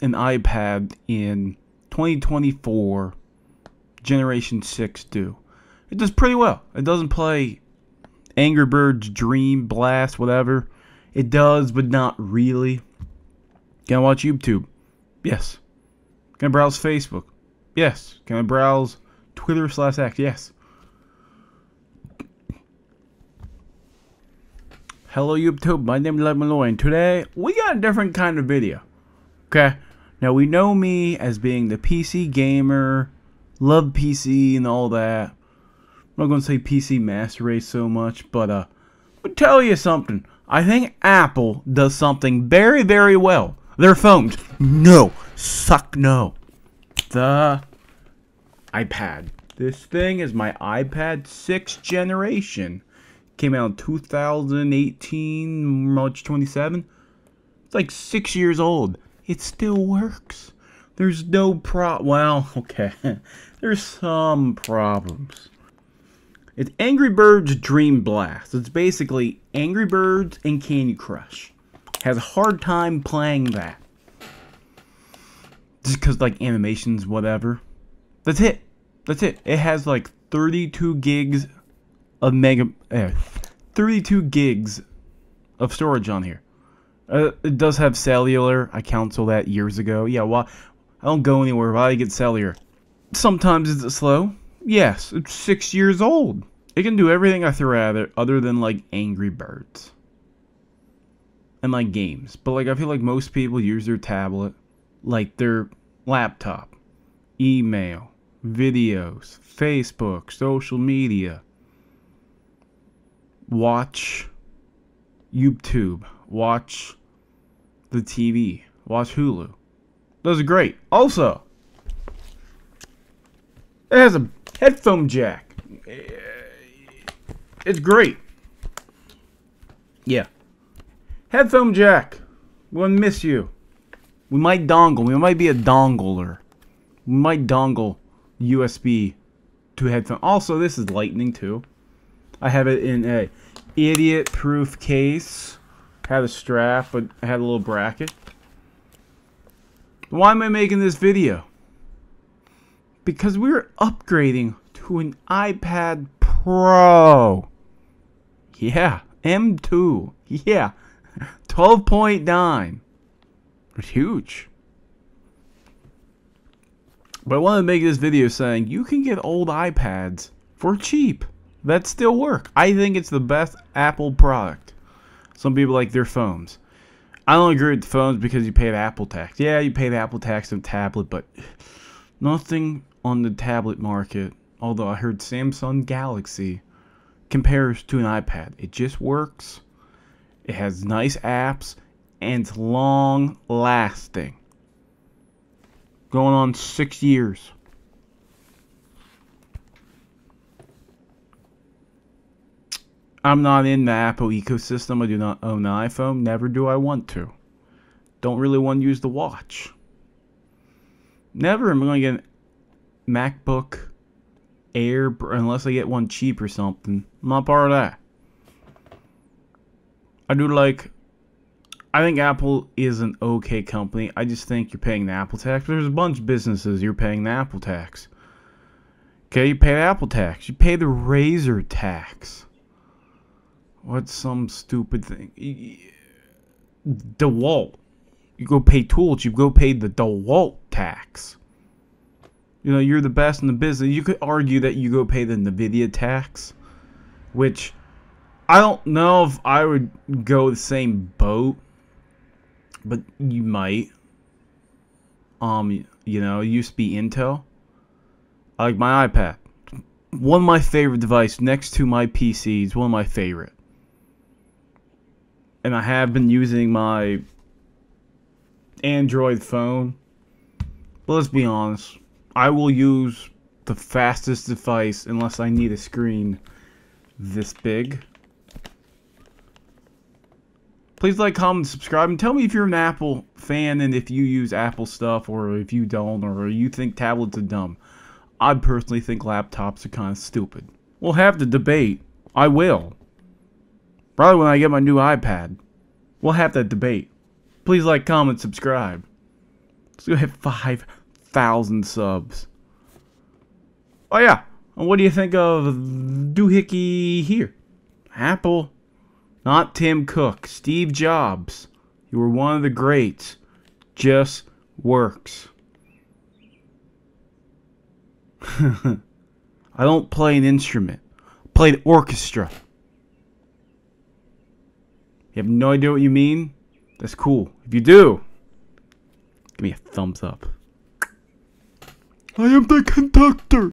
An iPad in 2024 Generation 6 do? It does pretty well. It doesn't play Angry Birds, Dream, Blast, whatever. It does, but not really. Can I watch YouTube? Yes. Can I browse Facebook? Yes. Can I browse Twitter slash X? Yes. Hello YouTube, my name is Lemon Maloy, and today we got a different kind of video. Okay. Now we know me as being the PC gamer, love PC and all that. I'm not gonna say PC master race so much, but uh, I'll tell you something. I think Apple does something very, very well. Their phones, no, suck no. The iPad. This thing is my iPad 6th generation. Came out in 2018, March 27. It's like six years old. It still works. There's no pro. Well, okay. There's some problems. It's Angry Birds Dream Blast. It's basically Angry Birds and Candy Crush. Has a hard time playing that. Just because, like, animations, whatever. That's it. That's it. It has like 32 gigs of mega. Uh, 32 gigs of storage on here. Uh, it does have cellular. I canceled that years ago. Yeah, well, I don't go anywhere. Why do I get cellular? Sometimes is it slow? Yes, it's six years old. It can do everything I throw at it other than like Angry Birds. And like games. But like I feel like most people use their tablet, like their laptop, email, videos, Facebook, social media. Watch YouTube, watch the TV, watch Hulu. Those are great. Also, it has a headphone jack. It's great. Yeah. Headphone jack. We wouldn't miss you. We might dongle. We might be a dongler. We might dongle USB to headphone. Also, this is lightning too. I have it in a idiot-proof case. Had a strap, but had a little bracket. Why am I making this video? Because we're upgrading to an iPad Pro. Yeah, M2. Yeah, 12.9. It's huge. But I wanted to make this video saying you can get old iPads for cheap that still work. I think it's the best Apple product. Some people like their phones. I don't agree with the phones because you pay the Apple tax. Yeah, you pay the Apple tax on tablet, but nothing on the tablet market, although I heard Samsung Galaxy compares to an iPad. It just works. It has nice apps and it's long lasting. Going on six years. I'm not in the Apple ecosystem. I do not own an iPhone. Never do I want to. Don't really want to use the watch. Never am I going to get a MacBook Air unless I get one cheap or something. I'm not part of that. I do like. I think Apple is an okay company. I just think you're paying the Apple tax. There's a bunch of businesses you're paying the Apple tax. Okay, you pay the Apple tax. You pay the Razer tax. What's some stupid thing? DeWalt. You go pay tools. You go pay the DeWalt tax. You know, you're the best in the business. You could argue that you go pay the NVIDIA tax, which I don't know if I would go the same boat, but you might. Um, you know, used to be Intel. I like my iPad. One of my favorite device next to my PCs. One of my favorite. And I have been using my Android phone. But let's be honest. I will use the fastest device unless I need a screen this big. Please like, comment, subscribe, and tell me if you're an Apple fan and if you use Apple stuff or if you don't or you think tablets are dumb. I personally think laptops are kind of stupid. We'll have the debate I will. Probably when I get my new iPad. We'll have that debate. Please like, comment, subscribe. Let's go hit 5,000 subs. Oh, yeah. And what do you think of Doohickey here? Apple. Not Tim Cook. Steve Jobs. You were one of the greats. Just works. I don't play an instrument. I play the orchestra. You have no idea what you mean? That's cool. If you do, give me a thumbs up. I am the conductor.